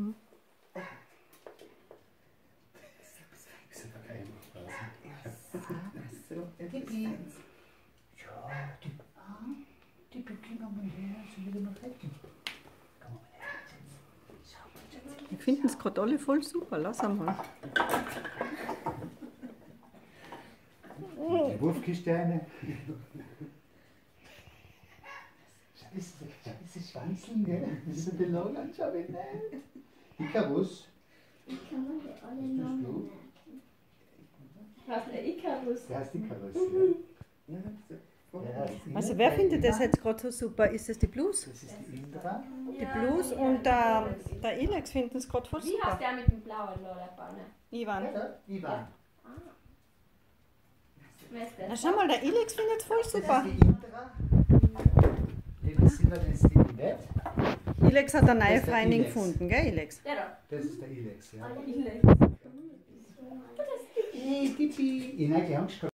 Hm. Die finden es gerade alle voll super. Lass einmal. Die Wurfkiste eine. Schau, das ist, Schwanzeln, gell? Das ist ein Belag, schau, wie nett. Icarus. Ich kann mir alle das du? merken. Was der Icarus? Der heißt Icarus, ja, ja Also wer findet das jetzt gerade so super? Ist es die Blues? Das ist die Indra. Die Blues und der, der Elex finden es gerade voll Wie heißt super. der mit dem blauen vorne? Ivan. Ja, Ivan. Ist Na das? schau mal, der Elex findet es voll Das super. ist die Indra. Den Silber, den ist die nicht. Elex hat eine neue Freundin gefunden, gell Elex? Der da. Das ist der Ilex, ja. Alle Ilex. Hey, Tippi. Ich habe gleich Angst gehabt.